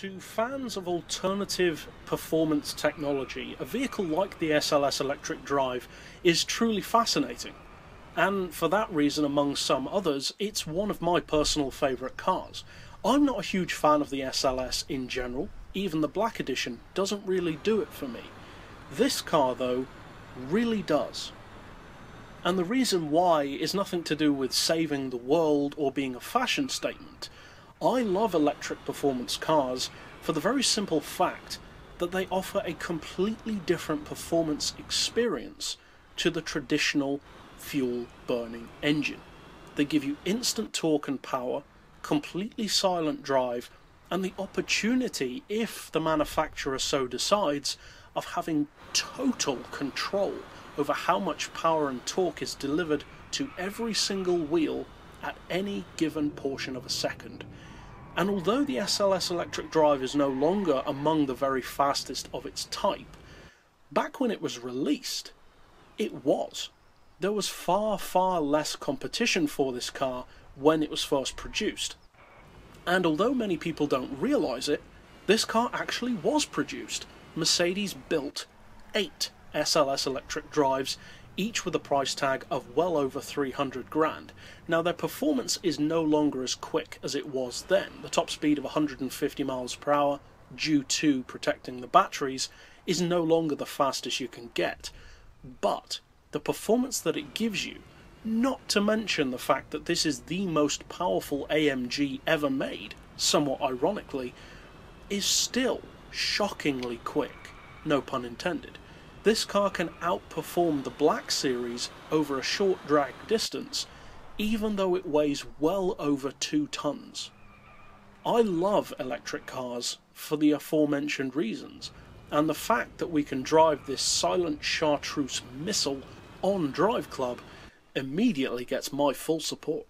To fans of alternative performance technology, a vehicle like the SLS electric drive is truly fascinating. And for that reason, among some others, it's one of my personal favourite cars. I'm not a huge fan of the SLS in general, even the Black Edition doesn't really do it for me. This car, though, really does. And the reason why is nothing to do with saving the world or being a fashion statement. I love electric performance cars for the very simple fact that they offer a completely different performance experience to the traditional fuel burning engine. They give you instant torque and power, completely silent drive, and the opportunity, if the manufacturer so decides, of having total control over how much power and torque is delivered to every single wheel at any given portion of a second. And although the SLS electric drive is no longer among the very fastest of its type, back when it was released, it was. There was far, far less competition for this car when it was first produced. And although many people don't realise it, this car actually was produced. Mercedes built eight SLS electric drives each with a price tag of well over 300 grand. Now their performance is no longer as quick as it was then. The top speed of 150 miles per hour, due to protecting the batteries, is no longer the fastest you can get. But the performance that it gives you, not to mention the fact that this is the most powerful AMG ever made, somewhat ironically, is still shockingly quick, no pun intended this car can outperform the Black Series over a short drag distance, even though it weighs well over 2 tons. I love electric cars for the aforementioned reasons, and the fact that we can drive this silent chartreuse missile on Drive Club immediately gets my full support.